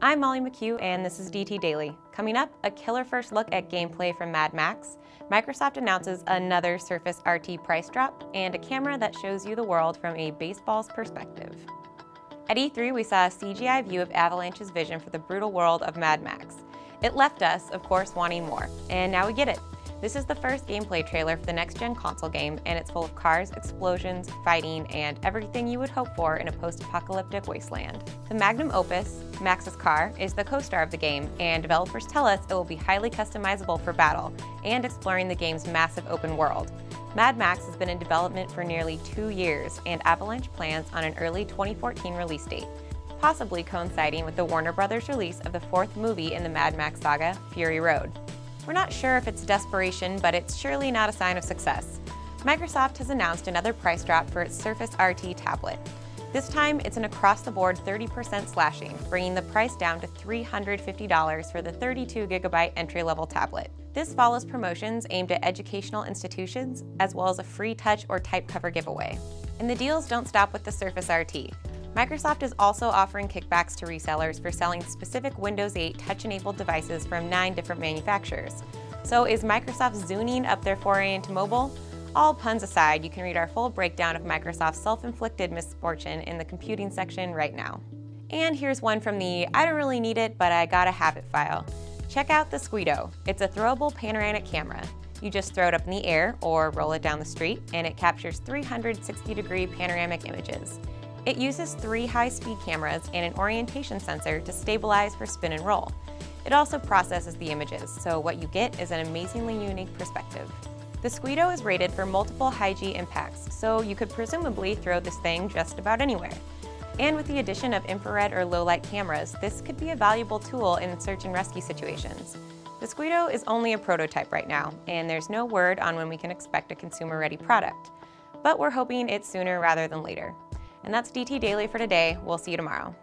I'm Molly McHugh, and this is DT Daily. Coming up, a killer first look at gameplay from Mad Max, Microsoft announces another Surface RT price drop, and a camera that shows you the world from a baseball's perspective. At E3, we saw a CGI view of Avalanche's vision for the brutal world of Mad Max. It left us, of course, wanting more, and now we get it. This is the first gameplay trailer for the next-gen console game, and it's full of cars, explosions, fighting, and everything you would hope for in a post-apocalyptic wasteland. The magnum opus, Max's car, is the co-star of the game, and developers tell us it will be highly customizable for battle and exploring the game's massive open world. Mad Max has been in development for nearly two years, and Avalanche plans on an early 2014 release date, possibly coinciding with the Warner Brothers release of the fourth movie in the Mad Max saga, Fury Road. We're not sure if it's desperation, but it's surely not a sign of success. Microsoft has announced another price drop for its Surface RT tablet. This time, it's an across-the-board 30% slashing, bringing the price down to $350 for the 32GB entry-level tablet. This follows promotions aimed at educational institutions, as well as a free touch or type cover giveaway. And the deals don't stop with the Surface RT. Microsoft is also offering kickbacks to resellers for selling specific Windows 8 touch-enabled devices from nine different manufacturers. So is Microsoft zooning up their foray into mobile? All puns aside, you can read our full breakdown of Microsoft's self-inflicted misfortune in the computing section right now. And here's one from the I don't really need it, but I gotta have it file. Check out the Squito. It's a throwable panoramic camera. You just throw it up in the air or roll it down the street, and it captures 360 degree panoramic images. It uses three high-speed cameras and an orientation sensor to stabilize for spin and roll. It also processes the images, so what you get is an amazingly unique perspective. The Squito is rated for multiple high-G impacts, so you could presumably throw this thing just about anywhere. And with the addition of infrared or low-light cameras, this could be a valuable tool in search and rescue situations. The Squito is only a prototype right now, and there's no word on when we can expect a consumer-ready product. But we're hoping it's sooner rather than later. And that's DT Daily for today. We'll see you tomorrow.